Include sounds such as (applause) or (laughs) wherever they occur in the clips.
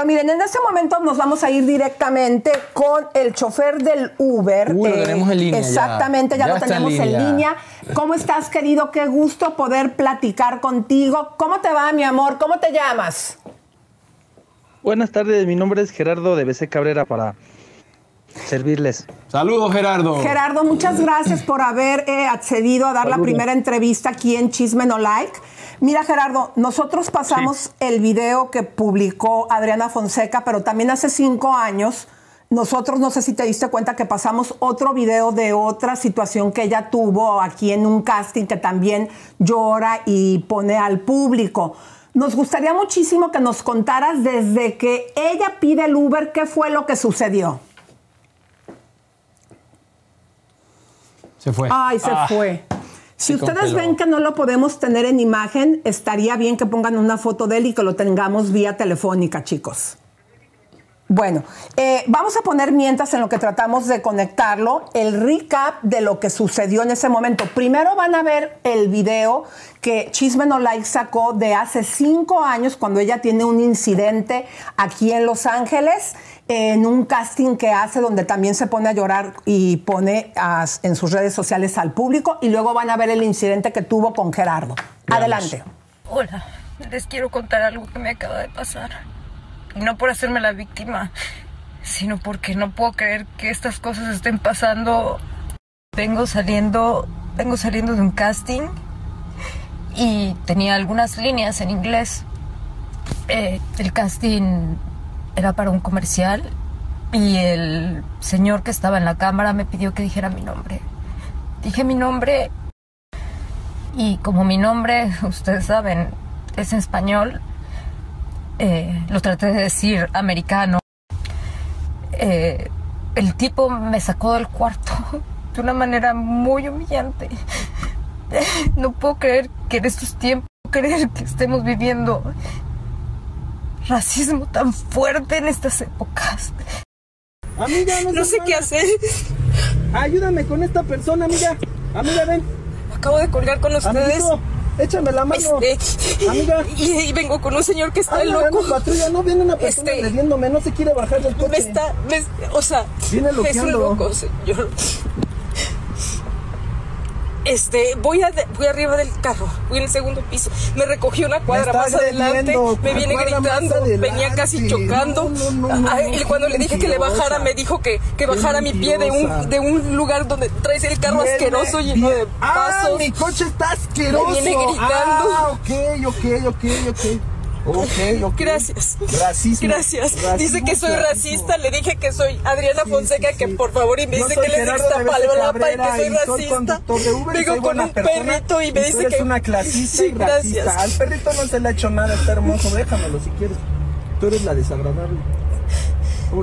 Pero miren, en este momento nos vamos a ir directamente con el chofer del Uber. Uy, lo tenemos en línea. Exactamente, ya, Ya lo en tenemos en línea. ¿Cómo estás, querido? Qué gusto poder platicar contigo. ¿Cómo te va, mi amor? ¿Cómo te llamas? Buenas tardes, mi nombre es Gerardo de BC Cabrera para servirles. Saludos, Gerardo. Gerardo, muchas gracias por haber eh, accedido a dar la primera entrevista aquí en Chisme No Like. Mira, Gerardo, nosotros pasamos el video que publicó Adriana Fonseca, pero también hace cinco años, nosotros, no sé si te diste cuenta que pasamos otro video de otra situación que ella tuvo aquí en un casting que también llora y pone al público. Nos gustaría muchísimo que nos contaras desde que ella pide el Uber, qué fue lo que sucedió. Se fue. Ay, se Ah, fue. Si ustedes ven que no lo podemos tener en imagen, estaría bien que pongan una foto de él y que lo tengamos vía telefónica, chicos. Bueno, eh, vamos a poner mientras en lo que tratamos de conectarlo el recap de lo que sucedió en ese momento. Primero van a ver el video que Chisme No Like sacó de hace cinco años cuando ella tiene un incidente aquí en Los Ángeles en un casting que hace donde también se pone a llorar y pone as- en sus redes sociales al público y luego van a ver el incidente que tuvo con Gerardo. Adelante. Hola, les quiero contar algo que me acaba de pasar. Y no por hacerme la víctima, sino porque no puedo creer que estas cosas estén pasando. Vengo saliendo, vengo saliendo de un casting y tenía algunas líneas en inglés. Eh, el casting era para un comercial y el señor que estaba en la cámara me pidió que dijera mi nombre. Dije mi nombre y como mi nombre, ustedes saben, es español, eh, lo traté de decir americano. Eh, el tipo me sacó del cuarto (laughs) de una manera muy humillante. (laughs) No puedo creer que en estos tiempos, creer que estemos viviendo racismo tan fuerte en estas épocas. Amiga, no, (laughs) No sé qué hacer. Ayúdame con esta persona, amiga. Amiga, ven. Acabo de colgar con ustedes. Amiguito, échame la mano. Este, Amiga. y, y vengo con un señor que está Ay, loco. vengo patrulla, no viene una persona Este- no se quiere bajar del coche. Me está, me- o sea, Viene es un loqueando. loco, señor. Este, voy, a, voy arriba del carro, voy en el segundo piso. Me recogió una cuadra más adelante, me viene gritando, venía casi chocando. No, no, no, A él, cuando le dije que le bajara, me dijo que, que bajara mi pie de un, de un lugar donde traes el carro Viene- asqueroso lleno de Ah, pasos. mi coche está asqueroso. Me viene gritando. Ah, ok, ok, ok, ok. Ok, ok. Gracias. Racismo. Gracias. Racismo, dice que soy racista. Le dije que soy Adriana Sí, Fonseca, sí, que por favor, y me dice soy que le Iztapalapa Cabrera y que soy soy racista. de Uber Vengo soy con un persona, perrito y me dice eres que. una (laughs) clasista Sí, y racista. gracias. Al perrito no se le ha hecho nada, está hermoso, déjamelo si quieres. Tú eres la desagradable.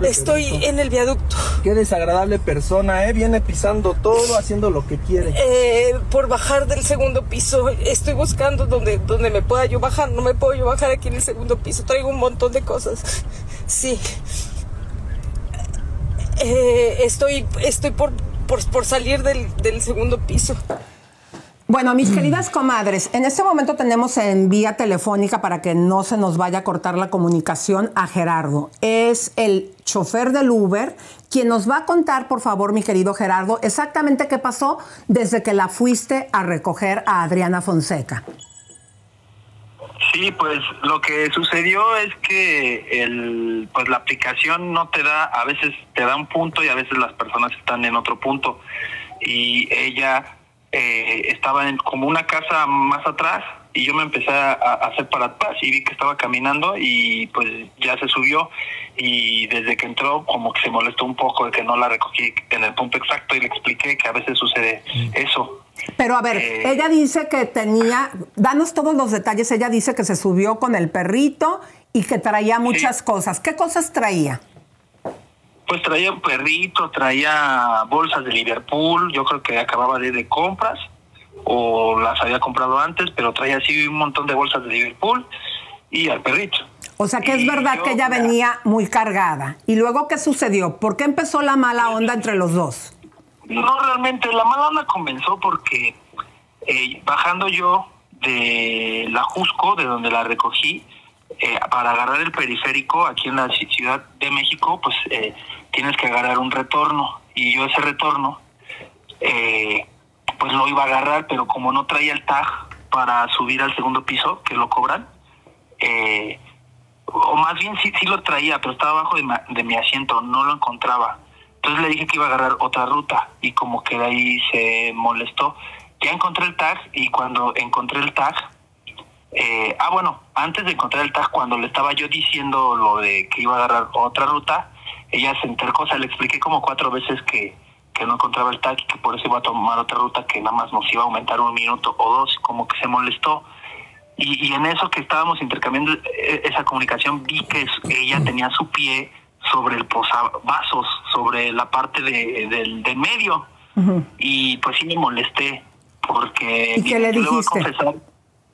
Estoy en el viaducto. Qué desagradable persona, ¿eh? Viene pisando todo, haciendo lo que quiere. Eh, por bajar del segundo piso. Estoy buscando donde, donde me pueda yo bajar. No me puedo yo bajar aquí en el segundo piso. Traigo un montón de cosas. Sí. Eh, estoy estoy por, por, por salir del, del segundo piso. Bueno, mis queridas comadres, en este momento tenemos en vía telefónica para que no se nos vaya a cortar la comunicación a Gerardo. Es el chofer del Uber quien nos va a contar, por favor, mi querido Gerardo, exactamente qué pasó desde que la fuiste a recoger a Adriana Fonseca. Sí, pues lo que sucedió es que el, pues la aplicación no te da, a veces te da un punto y a veces las personas están en otro punto. Y ella eh, estaba en como una casa más atrás y yo me empecé a, a hacer para atrás y vi que estaba caminando y pues ya se subió y desde que entró como que se molestó un poco de que no la recogí en el punto exacto y le expliqué que a veces sucede eso. Pero a ver, Eh. ella dice que tenía, danos todos los detalles, ella dice que se subió con el perrito y que traía muchas cosas. ¿Qué cosas traía? Pues traía un perrito, traía bolsas de Liverpool, yo creo que acababa de ir de compras o las había comprado antes, pero traía así un montón de bolsas de Liverpool y al perrito. O sea que es Y verdad yo, que ella venía muy cargada. ¿Y luego qué sucedió? ¿Por qué empezó la mala onda entre los dos? No, realmente, la mala onda comenzó porque eh, bajando yo de la Jusco, de donde la recogí, eh, para agarrar el periférico aquí en la ci- Ciudad de México, pues eh, tienes que agarrar un retorno. Y yo ese retorno, eh, pues lo iba a agarrar, pero como no traía el tag para subir al segundo piso, que lo cobran, eh, o más bien sí, sí lo traía, pero estaba abajo de, de mi asiento, no lo encontraba. Entonces le dije que iba a agarrar otra ruta y como que de ahí se molestó. Ya encontré el tag y cuando encontré el tag, eh, ah bueno, antes de encontrar el tag, cuando le estaba yo diciendo lo de que iba a agarrar otra ruta, ella se entercó, o sea, le expliqué como cuatro veces que, que no encontraba el tag y que por eso iba a tomar otra ruta que nada más nos iba a aumentar un minuto o dos, como que se molestó. Y, y en eso que estábamos intercambiando eh, esa comunicación, vi que ella tenía su pie sobre el posavasos, sobre la parte de, del, del medio. Y pues sí me molesté, porque... ¿Y qué le yo voy a dijiste? confesar,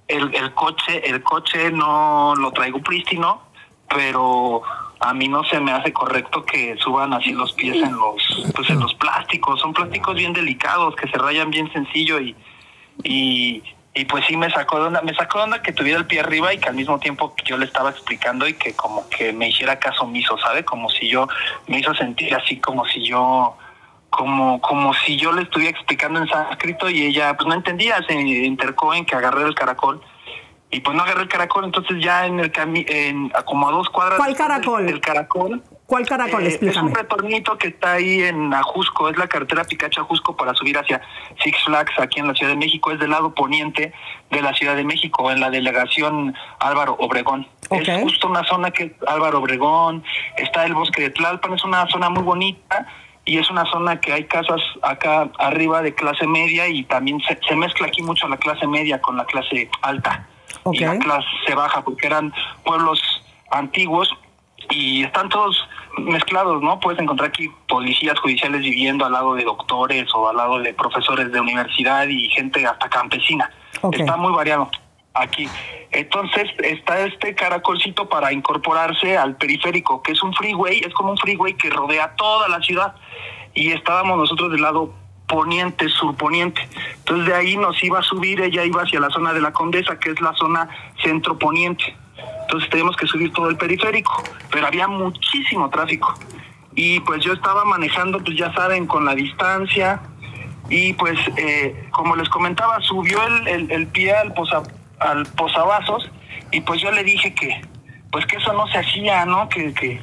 el, el coche, el coche no lo traigo prístino, pero a mí no se me hace correcto que suban así los pies en los, pues en los plásticos. Son plásticos bien delicados que se rayan bien sencillo y, y, y pues sí me sacó de me sacó de onda que tuviera el pie arriba y que al mismo tiempo yo le estaba explicando y que como que me hiciera caso omiso, ¿sabe? Como si yo me hizo sentir así como si yo como como si yo le estuviera explicando en sánscrito y ella pues no entendía, se intercó en que agarré el caracol y pues no agarré el caracol, entonces ya en el camino, como a dos cuadras ¿Cuál caracol? del caracol ¿Cuál caracol? eh, es Explícame. un retornito que está ahí en Ajusco, es la carretera Picacho Ajusco para subir hacia Six Flags aquí en la Ciudad de México, es del lado poniente de la Ciudad de México, en la delegación Álvaro Obregón. Es justo una zona que es Álvaro Obregón, está el bosque de Tlalpan, es una zona muy bonita y es una zona que hay casas acá arriba de clase media y también se, se mezcla aquí mucho la clase media con la clase alta y la clase baja porque eran pueblos antiguos y están todos mezclados, ¿no? Puedes encontrar aquí policías judiciales viviendo al lado de doctores o al lado de profesores de universidad y gente hasta campesina. Está muy variado aquí. Entonces está este caracolcito para incorporarse al periférico, que es un freeway, es como un freeway que rodea toda la ciudad. Y estábamos nosotros del lado poniente, surponiente. Entonces de ahí nos iba a subir, ella iba hacia la zona de la Condesa, que es la zona centro poniente. Entonces tenemos que subir todo el periférico, pero había muchísimo tráfico. Y pues yo estaba manejando, pues ya saben, con la distancia. Y pues, eh, como les comentaba, subió el, el- el pie al, posa, al posavasos y pues yo le dije que, pues que eso no se hacía, ¿no? Que, que,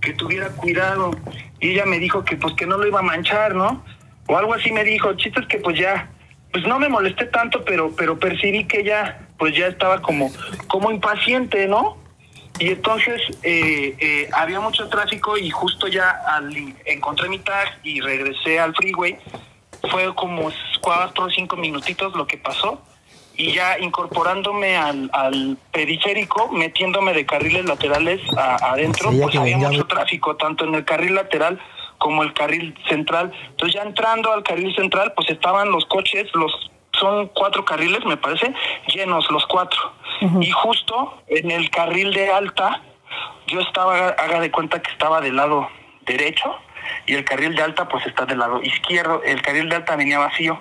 que tuviera cuidado. Y ella me dijo que pues que no lo iba a manchar, ¿no? O algo así me dijo. El chiste es que pues ya, pues no me molesté tanto, pero, pero percibí que ya, pues ya estaba como, como impaciente, ¿no? Y entonces eh, eh, había mucho tráfico y justo ya al, encontré mi tag y regresé al freeway. Fue como cuatro o cinco minutitos lo que pasó. Y ya incorporándome al, al periférico, metiéndome de carriles laterales a- adentro, Sí, pues que había venga, mucho tráfico, tanto en el carril lateral como el carril central. Entonces ya entrando al carril central, pues estaban los coches, los son cuatro carriles, me parece, llenos los cuatro. Y justo en el carril de alta, yo estaba, haga de cuenta que estaba del lado derecho y el carril de alta pues está del lado izquierdo. El carril de alta venía vacío.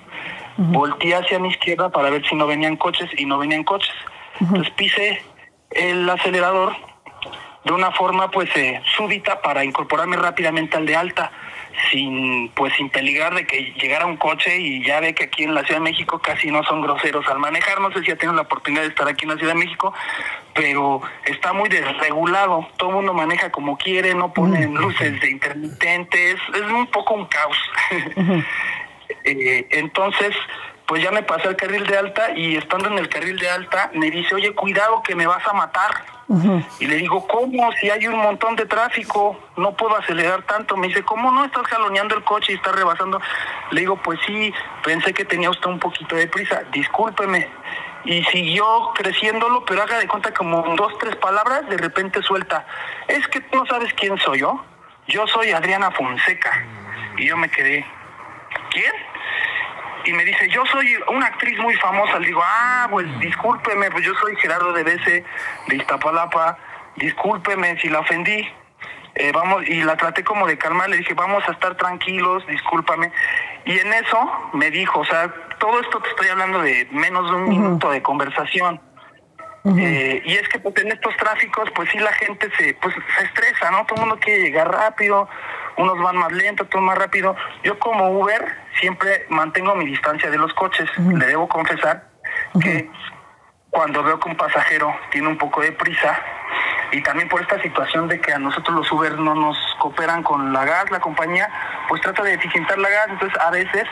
Volteé hacia mi izquierda para ver si no venían coches y no venían coches. Entonces pisé el acelerador de una forma pues eh, súbita para incorporarme rápidamente al de alta sin pues sin peligrar de que llegara un coche y ya ve que aquí en la Ciudad de México casi no son groseros al manejar. No sé si ya tienen la oportunidad de estar aquí en la Ciudad de México pero está muy desregulado. Todo el mundo maneja como quiere no ponen luces de intermitentes. Es un poco un caos (laughs) Eh, entonces, pues ya me pasé al carril de alta y estando en el carril de alta me dice, oye, cuidado que me vas a matar. Y le digo, ¿cómo? Si hay un montón de tráfico, no puedo acelerar tanto. Me dice, ¿cómo no estás jaloneando el coche y estás rebasando? Le digo, pues sí, pensé que tenía usted un poquito de prisa, discúlpeme. Y siguió creciéndolo, pero haga de cuenta como dos, tres palabras, de repente suelta, es que tú no sabes quién soy yo. Yo soy Adriana Fonseca. Y yo me quedé, ¿quién? Y me dice, yo soy una actriz muy famosa. Le digo, ah, pues discúlpeme, pues yo soy Gerardo de Bese, de Iztapalapa. Discúlpeme si la ofendí. Eh, vamos, y la traté como de calmar, le dije, vamos a estar tranquilos, discúlpame. Y en eso me dijo, o sea, todo esto te estoy hablando de menos de un minuto de conversación. Eh, y es que pues, en estos tráficos, pues sí, la gente se, pues, se estresa, ¿no? Todo el mundo quiere llegar rápido, unos van más lento, otros más rápido. Yo como Uber siempre mantengo mi distancia de los coches. Le debo confesar que cuando veo que un pasajero tiene un poco de prisa, y también por esta situación de que a nosotros los Uber no nos cooperan con la gas, la compañía, pues trata de eficientar la gas, entonces a veces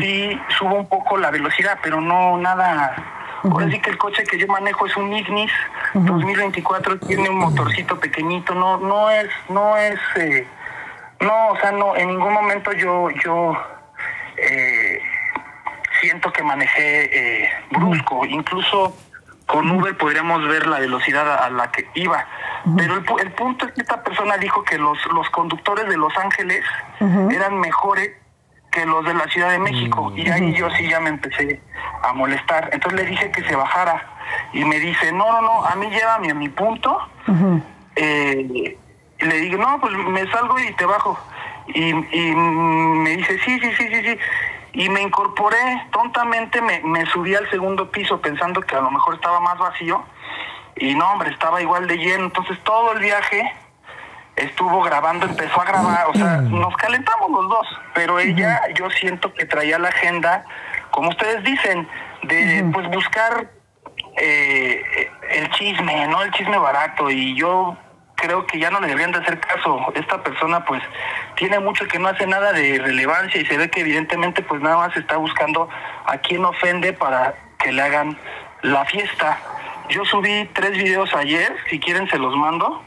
sí subo un poco la velocidad, pero no nada. Ahora sí que el coche que yo manejo es un Ignis 2024, tiene un motorcito pequeñito, no no es no es eh, no, o sea, no en ningún momento yo yo eh, siento que manejé eh, brusco, incluso con Uber podríamos ver la velocidad a, la que iba. Pero el, el, punto es que esta persona dijo que los, los conductores de Los Ángeles eran mejores que los de la Ciudad de México. Y ahí yo sí ya me empecé a molestar. Entonces le dije que se bajara. Y me dice, no, no, no, a mí llévame a mi punto. Eh, y le digo, no, pues me salgo y te bajo. Y, y me dice, sí, sí, sí, sí, sí y me incorporé tontamente, me, me subí al segundo piso pensando que a lo mejor estaba más vacío. Y no, hombre, estaba igual de lleno. Entonces todo el viaje estuvo grabando, empezó a grabar, o sea, nos calentamos los dos, pero ella yo siento que traía la agenda, como ustedes dicen, de pues buscar eh, el chisme, no el chisme barato. Y yo creo que ya no le deberían de hacer caso. Esta persona pues tiene mucho que no hace nada de relevancia y se ve que evidentemente pues nada más está buscando a quien ofende para que le hagan la fiesta. Yo subí tres videos ayer, si quieren se los mando,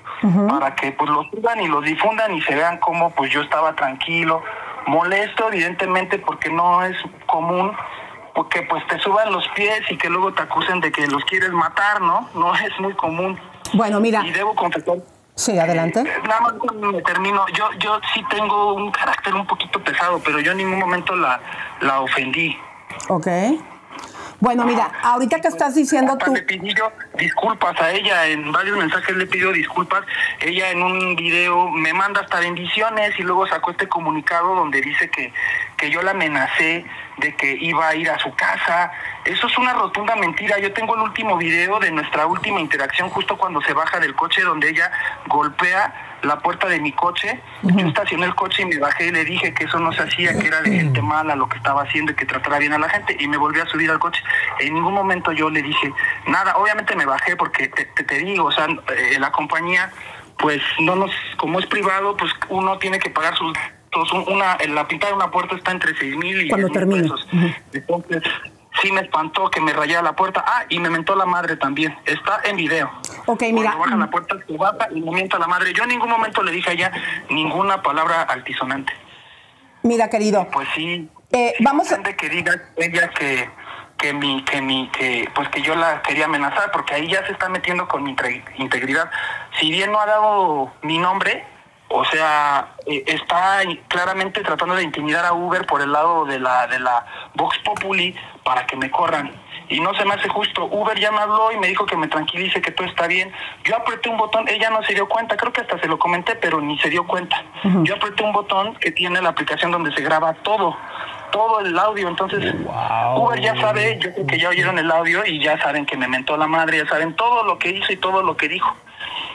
para que pues los suban y los difundan y se vean cómo pues yo estaba tranquilo, molesto evidentemente porque no es común porque pues te suban los pies y que luego te acusen de que los quieres matar, ¿no? No es muy común. Bueno, mira. Y debo confesar Sí, adelante. Eh, nada más me termino. Yo, yo sí tengo un carácter un poquito pesado, pero yo en ningún momento la, la ofendí. Ok. Bueno, mira, ahorita que estás diciendo tú... Le yo disculpas a ella, en varios mensajes le pidió disculpas. Ella en un video me manda hasta bendiciones y luego sacó este comunicado donde dice que, que yo la amenacé de que iba a ir a su casa. Eso es una rotunda mentira. Yo tengo el último video de nuestra última interacción justo cuando se baja del coche donde ella golpea la puerta de mi coche. Yo estacioné el coche y me bajé y le dije que eso no se hacía, que era de gente mala lo que estaba haciendo y que tratara bien a la gente. Y me volví a subir al coche. En ningún momento yo le dije nada. Obviamente me bajé porque te, te, digo, o sea, eh, la compañía, pues no nos, como es privado, pues uno tiene que pagar sus una, la pintada de una puerta está entre seis mil y Cuando termine. pesos. Entonces, sí me espantó que me rayara la puerta. Ah, y me mentó la madre también. Está en video. Ok, mira. Cuando baja la puerta, se baja y me mienta la madre. Yo en ningún momento le dije a ella ninguna palabra altisonante. Mira, querido. Pues sí. Eh, vamos a... que diga ella que que mi que mi que pues que yo la quería amenazar porque ahí ya se está metiendo con mi integridad si bien no ha dado mi nombre o sea, eh, está claramente tratando de intimidar a Uber por el lado de la de la Vox Populi para que me corran. Y no se me hace justo. Uber ya me habló y me dijo que me tranquilice, que todo está bien. Yo apreté un botón, ella no se dio cuenta, creo que hasta se lo comenté, pero ni se dio cuenta. Yo apreté un botón que tiene la aplicación donde se graba todo, todo el audio. Entonces, Uber ya sabe, yo creo que ya oyeron el audio y ya saben que me mentó la madre, ya saben todo lo que hizo y todo lo que dijo.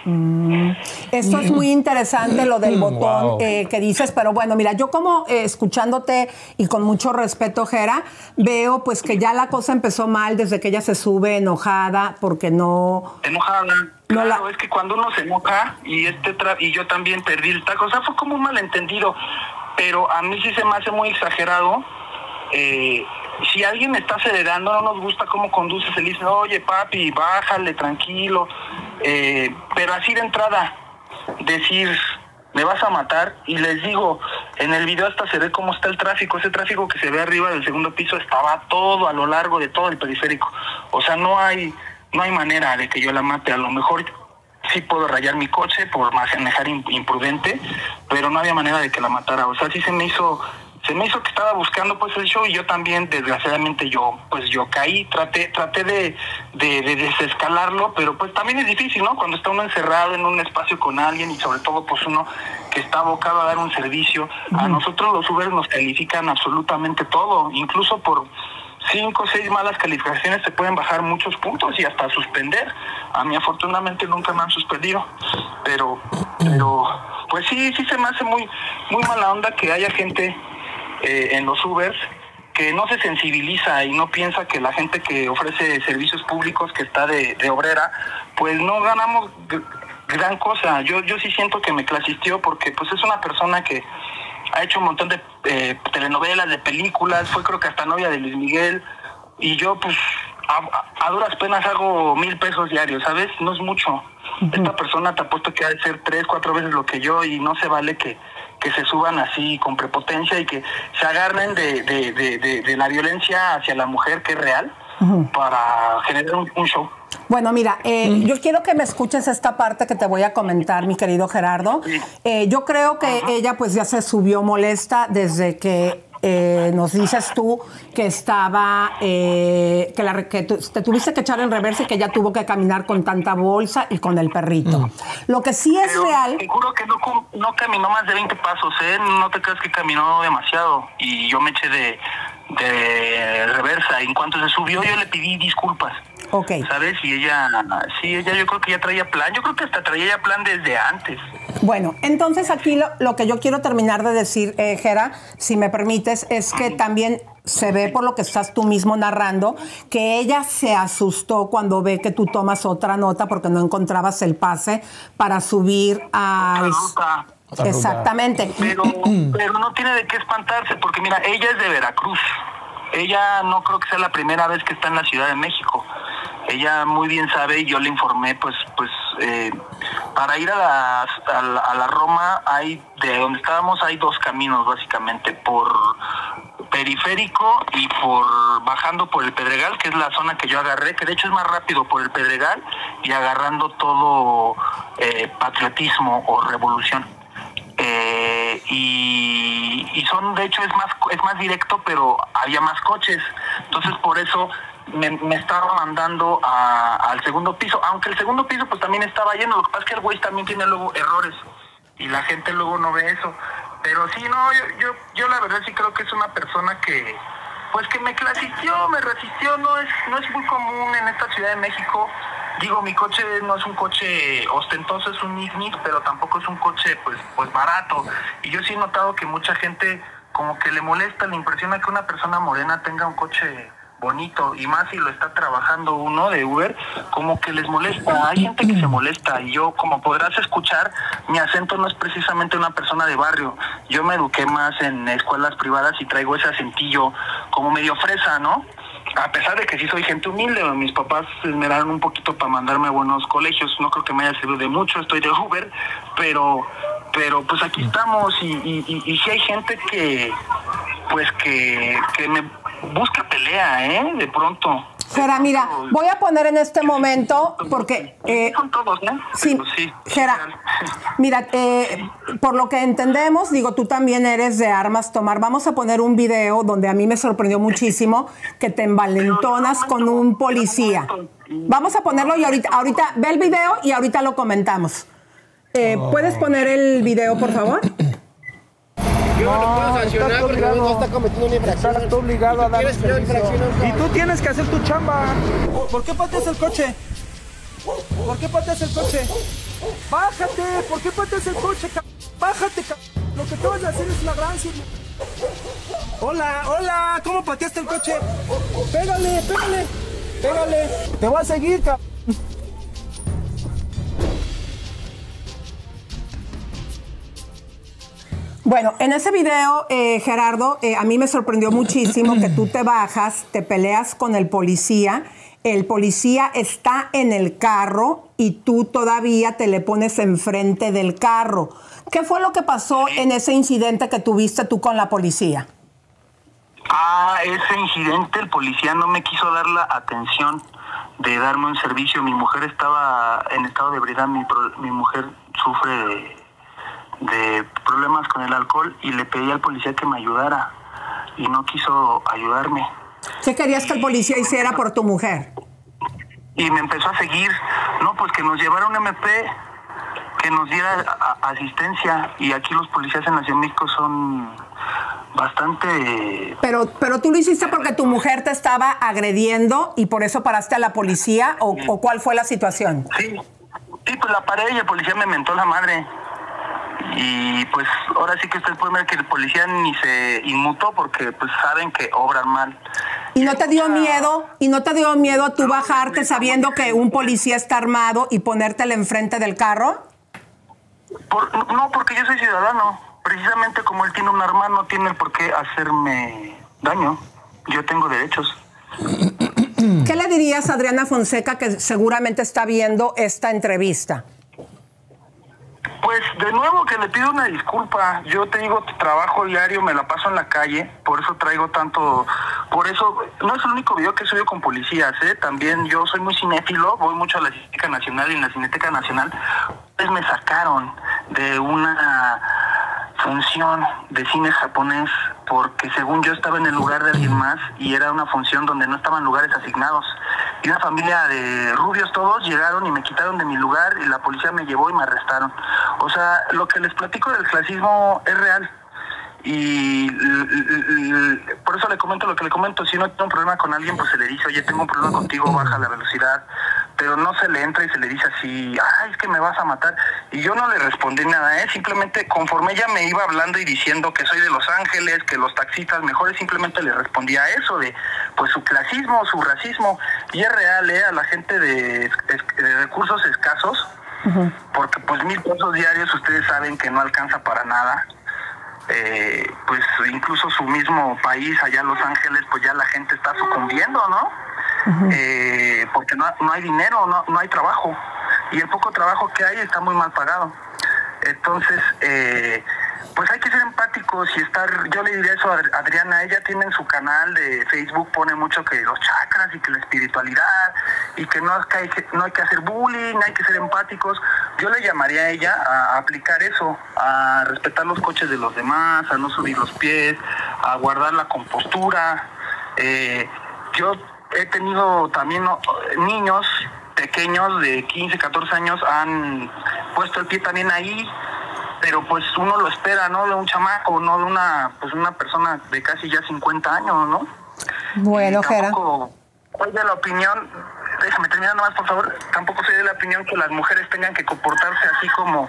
Mm. Esto es muy interesante lo del botón eh, que dices, pero bueno, mira, yo como eh, escuchándote y con mucho respeto, Jera, veo pues que ya la cosa empezó mal desde que ella se sube enojada porque no... Enojada. No claro, es que cuando uno se enoja y este y yo también perdí el taco, o sea, fue como un malentendido, pero a mí sí se me hace muy exagerado. Eh, si alguien está acelerando, no nos gusta cómo conduce, se dice, oye papi, bájale, tranquilo. Eh, pero así de entrada, decir, me vas a matar, y les digo, en el video hasta se ve cómo está el tráfico, ese tráfico que se ve arriba del segundo piso estaba todo a lo largo de todo el periférico. O sea, no hay, no hay manera de que yo la mate, a lo mejor sí puedo rayar mi coche por manejar imprudente, pero no había manera de que la matara. O sea, sí se me hizo se me hizo que estaba buscando pues el show y yo también desgraciadamente yo pues yo caí traté traté de, de, desescalarlo pero pues también es difícil no cuando está uno encerrado en un espacio con alguien y sobre todo pues uno que está abocado a dar un servicio a nosotros los Uber nos califican absolutamente todo incluso por cinco o seis malas calificaciones te pueden bajar muchos puntos y hasta suspender. A mí afortunadamente nunca me han suspendido, pero, pero pues sí, sí se me hace muy, muy mala onda que haya gente eh, en los Ubers que no se sensibiliza y no piensa que la gente que ofrece servicios públicos que está de, de obrera, pues no ganamos gr- gran cosa. Yo, yo sí siento que me clasistió porque pues es una persona que ha hecho un montón de eh, telenovelas, de películas, fue creo que hasta novia de Luis Miguel, y yo pues a, a duras penas hago mil pesos diarios, ¿sabes? No es mucho. Esta persona te apuesto que ha de ser tres, cuatro veces lo que yo y no se vale que, que se suban así con prepotencia y que se agarren de, de, de, la violencia hacia la mujer que es real para generar un, un show. Bueno, mira, eh, yo quiero que me escuches esta parte que te voy a comentar, mi querido Gerardo. Eh, yo creo que ella pues ya se subió molesta desde que eh, nos dices tú que estaba, eh, que, la, re- que tu- te tuviste que echar en reversa y que ella tuvo que caminar con tanta bolsa y con el perrito. Lo que sí es Pero real... Te juro que no, no caminó más de 20 pasos, ¿eh? No te creas que caminó demasiado. Y yo me eché de, de reversa. En cuanto se subió, yo le pedí disculpas. Ok. ¿Sabes? Y ella, sí, ella yo creo que ya traía plan. Yo creo que hasta traía ya plan desde antes. Bueno, entonces aquí lo, lo que yo quiero terminar de decir, eh, Jera, si me permites, es que también se ve por lo que estás tú mismo narrando, que ella se asustó cuando ve que tú tomas otra nota porque no encontrabas el pase para subir al... Exactamente. Pero, (clears throat) pero no tiene de qué espantarse, porque mira, ella es de Veracruz. Ella no creo que sea la primera vez que está en la Ciudad de México. Ella muy bien sabe y yo le informé, pues, pues, eh, para ir a la, a la, a la Roma hay, de donde estábamos hay dos caminos básicamente, por periférico y por bajando por el Pedregal, que es la zona que yo agarré, que de hecho es más rápido por el Pedregal y agarrando todo eh, patriotismo o revolución. Eh, y, y son de hecho es más es más directo pero había más coches. Entonces por eso me, me estaba mandando a- al segundo piso. Aunque el segundo piso pues también estaba lleno. Lo que pasa es que el güey también tiene luego errores y la gente luego no ve eso. Pero sí no yo yo, yo la verdad sí creo que es una persona que pues que me clasició me resistió. No es no es muy común en esta ciudad de México Digo, mi coche no es un coche ostentoso, es un Ignis, pero tampoco es un coche pues pues barato. Y yo sí he notado que mucha gente como que le molesta, le impresiona que una persona morena tenga un coche bonito y más si lo está trabajando uno de Uber, como que les molesta. Hay gente que se molesta y yo, como podrás escuchar, mi acento no es precisamente una persona de barrio. Yo me eduqué más en escuelas privadas y traigo ese acentillo como medio fresa, ¿no? A pesar de que sí soy gente humilde, mis papás se esmeraron un poquito para mandarme a buenos colegios, no creo que me haya servido de mucho, estoy de Uber, pero pero pues aquí estamos y, y, y, y sí hay gente que pues que, que me busca pelea, ¿eh? De pronto. Jera, mira, voy a poner en este momento, porque... eh, Son todos, ¿eh? Sí, sí. Jera, mira, eh, por lo que entendemos, digo, tú también eres de armas tomar. Vamos a poner un video donde a mí me sorprendió muchísimo que te envalentonas con un policía. Vamos a ponerlo y ahorita, ahorita ve el video y ahorita lo comentamos. Eh, ¿Puedes poner el video, por favor? No, lo puedo sancionar estás porque no obligado. está cometiendo una infracción. Estás obligado a dar ¿Quieres que yo servicio. infraccione un Y tú tienes que hacer tu chamba. ¿Por qué pateas el coche? ¿Por qué pateas el coche? Bájate, ¿por qué pateas el coche? Bájate, lo que te vas a hacer es una gran Hola, hola, ¿cómo pateaste el coche? Pégale, pégale, pégale. Te voy a seguir, ca- Bueno, en ese video, eh, Gerardo, eh, a mí me sorprendió muchísimo que tú te bajas, te peleas con el policía, el policía está en el carro y tú todavía te le pones enfrente del carro. ¿Qué fue lo que pasó en ese incidente que tuviste tú con la policía? Ah, ese incidente, el policía no me quiso dar la atención de darme un servicio. Mi mujer estaba en estado de ebriedad, mi, mi mujer sufre de problemas con el alcohol y le pedí al policía que me ayudara y no quiso ayudarme. ¿Qué querías que el policía hiciera por tu mujer? Y me empezó a seguir, no, pues que nos llevara un MP, que nos diera a- asistencia. Y aquí los policías en la Ciudad de México son bastante Pero, pero tú lo hiciste porque tu mujer te estaba agrediendo y por eso paraste a la policía o, o cuál fue la situación? Sí, sí, pues la paré y el policía me mentó la madre. Y pues ahora sí que ustedes pueden ver que el policía ni se inmutó porque pues saben que obran mal. ¿Y no te dio miedo? ¿Y no te dio miedo tú bajarte sabiendo que un policía está armado y ponértele enfrente del carro? Por- no, porque yo soy ciudadano. Precisamente como él tiene un arma, no tiene por qué hacerme daño. Yo tengo derechos. ¿Qué le dirías a Adriana Fonseca que seguramente está viendo esta entrevista? Pues de nuevo que le pido una disculpa. Yo te digo, trabajo diario, me la paso en la calle, por eso traigo tanto, por eso no es el único video que subido con policías, ¿eh? También yo soy muy cinéfilo, voy mucho a la Cineteca Nacional y en la Cineteca Nacional pues me sacaron de una función de cine japonés porque según yo estaba en el lugar de alguien más y era una función donde no estaban lugares asignados. Y una familia de rubios todos llegaron y me quitaron de mi lugar y la policía me llevó y me arrestaron. O sea, lo que les platico del clasismo es real. Y por eso le comento lo que le comento. Si no tiene un problema con alguien, pues se le dice, oye, tengo un problema contigo, baja la velocidad. Pero no se le entra y se le dice así, ay, es que me vas a matar. Y yo no le respondí nada, ¿eh? Simplemente conforme ella me iba hablando y diciendo que soy de Los Ángeles, que los taxistas mejores, simplemente le respondí a eso, de pues su clasismo, su racismo. Y es real, ¿eh? A la gente de recursos escasos, porque pues mil pesos diarios ustedes saben que no alcanza para nada eh, pues incluso su mismo país, allá Los Ángeles, pues ya la gente está sucumbiendo, ¿no? Eh, porque no, no hay dinero, no, no hay trabajo. Y el poco trabajo que hay está muy mal pagado. Entonces, eh, pues hay que ser empáticos y estar, yo le diría eso a Ad- Adriana, ella tiene en su canal de Facebook, pone mucho que los chakras y que la espiritualidad y que no, hay que no hay que hacer bullying, hay que ser empáticos. Yo le llamaría a ella a aplicar eso, a respetar los coches de los demás, a no subir los pies, a guardar la compostura. Eh, yo he tenido también ¿no? niños pequeños de 15, 14 años han puesto el pie también ahí, pero pues uno lo espera, ¿no? De un chamaco, no de una pues una persona de casi ya 50 años, ¿no? Bueno, Jera. tampoco soy de la opinión, déjame terminar nomás por favor, tampoco soy de la opinión que las mujeres tengan que comportarse así como,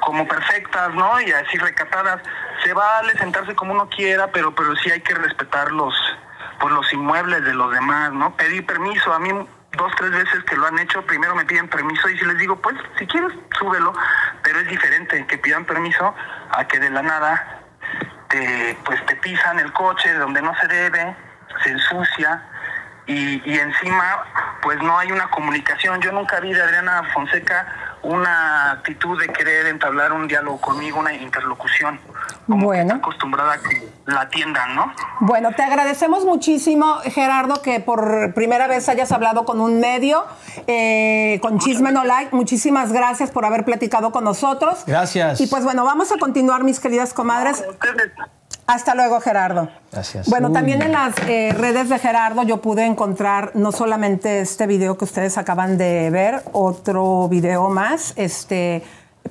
como perfectas, ¿no? Y así recatadas. Se vale sentarse como uno quiera, pero, pero sí hay que respetar los, pues los inmuebles de los demás, ¿no? Pedir permiso, a mí dos, tres veces que lo han hecho, primero me piden permiso y si les digo, pues si quieres, súbelo, pero es diferente que pidan permiso a que de la nada te, pues te pisan el coche de donde no se debe, se ensucia y, y encima pues no hay una comunicación. Yo nunca vi de Adriana Fonseca una actitud de querer entablar un diálogo conmigo, una interlocución. Como Bueno. que está acostumbrada a que la atiendan, ¿no? Bueno, te agradecemos muchísimo, Gerardo, que por primera vez hayas hablado con un medio, eh, con Chisme No Like. Muchísimas gracias por haber platicado con nosotros. Gracias. Y pues bueno, vamos a continuar, mis queridas comadres. Hasta luego, Gerardo. Gracias. Bueno, Uy. también en las eh, redes de Gerardo yo pude encontrar no solamente este video que ustedes acaban de ver, otro video más, este,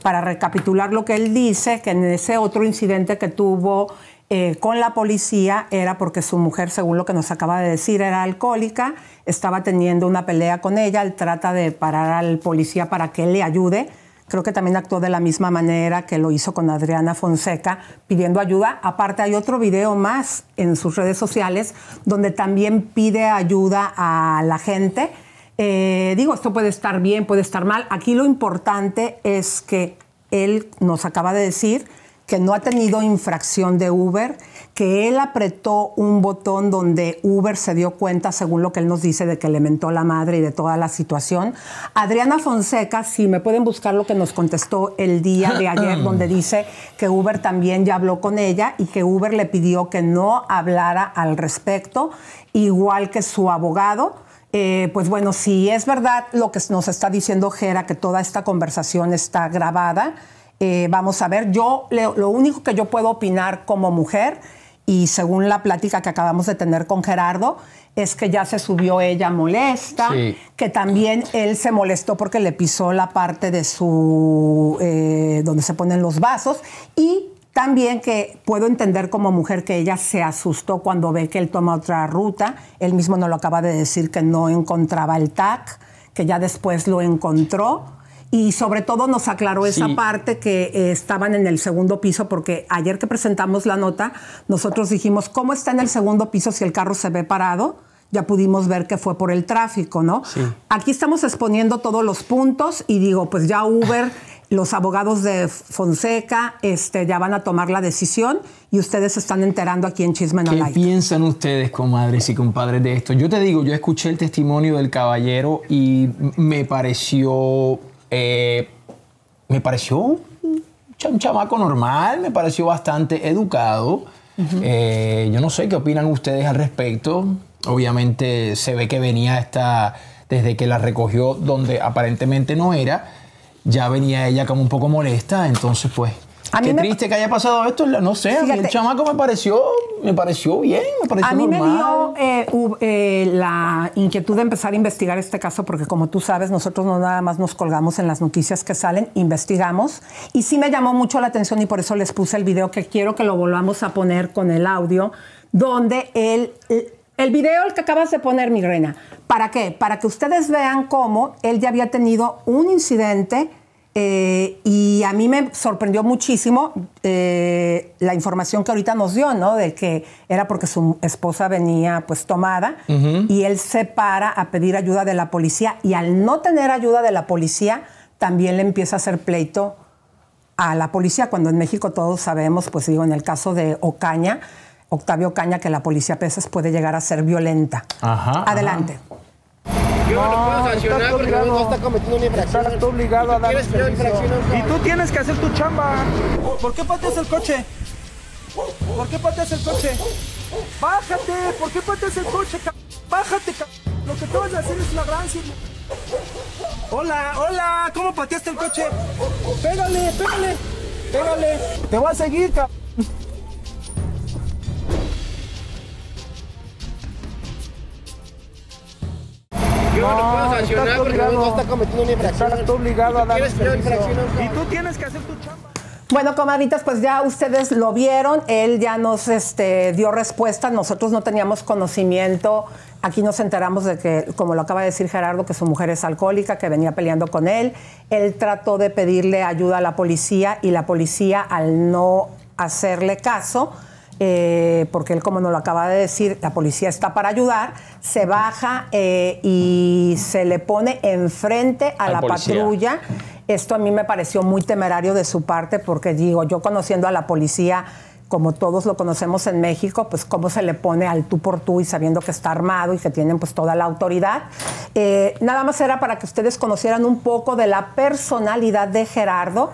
para recapitular lo que él dice, que en ese otro incidente que tuvo eh, con la policía era porque su mujer, según lo que nos acaba de decir, era alcohólica, estaba teniendo una pelea con ella, él trata de parar al policía para que le ayude. Creo que también actuó de la misma manera que lo hizo con Adriana Fonseca, pidiendo ayuda. Aparte, hay otro video más en sus redes sociales donde también pide ayuda a la gente. Eh, digo, esto puede estar bien, puede estar mal. Aquí lo importante es que él nos acaba de decir que no ha tenido infracción de Uber, que él apretó un botón donde Uber se dio cuenta, según lo que él nos dice, de que le mentó la madre y de toda la situación. Adriana Fonseca, si me pueden buscar lo que nos contestó el día de ayer, (clears throat) donde dice que Uber también ya habló con ella y que Uber le pidió que no hablara al respecto, igual que su abogado. Eh, pues bueno, si es verdad lo que nos está diciendo Jera, que toda esta conversación está grabada, eh, vamos a ver, yo lo único que yo puedo opinar como mujer, y según la plática que acabamos de tener con Gerardo, es que ya se subió ella molesta, Sí. que también él se molestó porque le pisó la parte de su, eh, donde se ponen los vasos, y También que puedo entender como mujer que ella se asustó cuando ve que él toma otra ruta. Él mismo nos lo acaba de decir que no encontraba el TAC, que ya después lo encontró. Y sobre todo nos aclaró esa parte que eh, estaban en el segundo piso, porque ayer que presentamos la nota, nosotros dijimos, ¿cómo está en el segundo piso si el carro se ve parado? Ya pudimos ver que fue por el tráfico, ¿no? Sí. Aquí estamos exponiendo todos los puntos y digo, pues ya Uber, (laughs) los abogados de Fonseca, este, ya van a tomar la decisión y ustedes se están enterando aquí en Chisme ¿Qué piensan ustedes, comadres y compadres, de esto? Yo te digo, yo escuché el testimonio del caballero y me pareció. eh, me pareció un chamaco normal, me pareció bastante educado. Eh, yo no sé qué opinan ustedes al respecto. Obviamente se ve que venía esta. desde que la recogió donde aparentemente no era. Ya venía ella como un poco molesta, entonces pues. A mí qué me- triste que haya pasado esto, no sé, a mí el chamaco me pareció, me pareció bien, me pareció A mí me dio eh, eh, la inquietud de empezar a investigar este caso porque como tú sabes, nosotros no nada más nos colgamos en las noticias que salen, investigamos. Y sí me llamó mucho la atención y por eso les puse el video que quiero que lo volvamos a poner con el audio, donde el, el video, el que acabas de poner, mi reina, ¿para qué? Para que ustedes vean cómo él ya había tenido un incidente eh, y a mí me sorprendió muchísimo eh, la información que ahorita nos dio, ¿no? De que era porque su esposa venía pues tomada y él se para a pedir ayuda de la policía y al no tener ayuda de la policía también le empieza a hacer pleito a la policía, cuando en México todos sabemos, pues digo, en el caso de Ocaña, Octavio Ocaña, que la policía a veces puede llegar a ser violenta. Ajá, Adelante. Yo no, puedo estás sancionar porque no, está cometiendo una infracción. Estás obligado a ¿Tú dar Y tú tienes que hacer tu chamba. ¿Por qué pateas el coche? ¿Por qué pateas el coche? Bájate, ¿por qué pateas el coche? Bájate, lo que te vas a hacer es una gran. Hola, hola, ¿cómo pateaste el coche? Pégale, pégale, pégale. Te voy a seguir, ca- Yo no, puedo sancionar porque no, no está cometiendo una infracción. Estás obligado a ¿Tú dar Y tú tienes que hacer tu chamba. Bueno, comadritas, pues ya ustedes lo vieron, él ya nos este, dio respuesta, nosotros no teníamos conocimiento, aquí nos enteramos de que, como lo acaba de decir Gerardo, que su mujer es alcohólica, que venía peleando con él, él trató de pedirle ayuda a la policía y la policía al no hacerle caso, eh, porque él como nos lo acaba de decir, la policía está para ayudar, se baja eh, y se le pone enfrente a Al la policía. patrulla. Esto a mí me pareció muy temerario de su parte porque digo, yo conociendo a la policía, como todos lo conocemos en México, pues cómo se le pone al tú por tú y sabiendo que está armado y que tienen pues toda la autoridad. Eh, nada más era para que ustedes conocieran un poco de la personalidad de Gerardo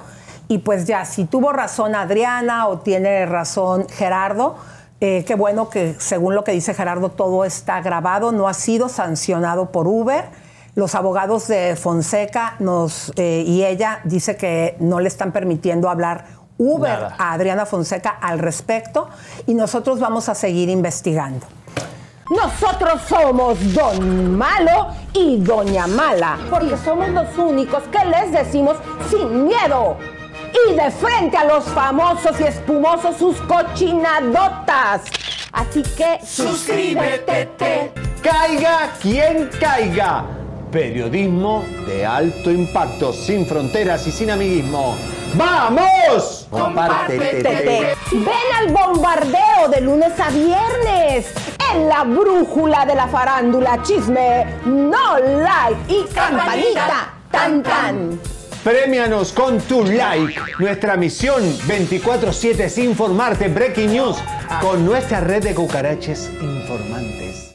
y pues ya, si tuvo razón Adriana o tiene razón Gerardo, eh, qué bueno que según lo que dice Gerardo todo está grabado, no ha sido sancionado por Uber. Los abogados de Fonseca nos, eh, y ella dice que no le están permitiendo hablar Uber Nada. a Adriana Fonseca al respecto y nosotros vamos a seguir investigando. Nosotros somos Don Malo y Doña Mala, porque somos los únicos que les decimos sin miedo y de frente a los famosos y espumosos sus cochinadotas. Así que suscríbete. Caiga quien caiga. Periodismo de alto impacto, sin fronteras y sin amiguismo. ¡Vamos! Compártete. Ven al bombardeo de lunes a viernes en la brújula de la farándula chisme, no like y campanita tan tan. Premianos con tu like. Nuestra misión 24-7 es informarte. Breaking News con nuestra red de cucaraches informantes.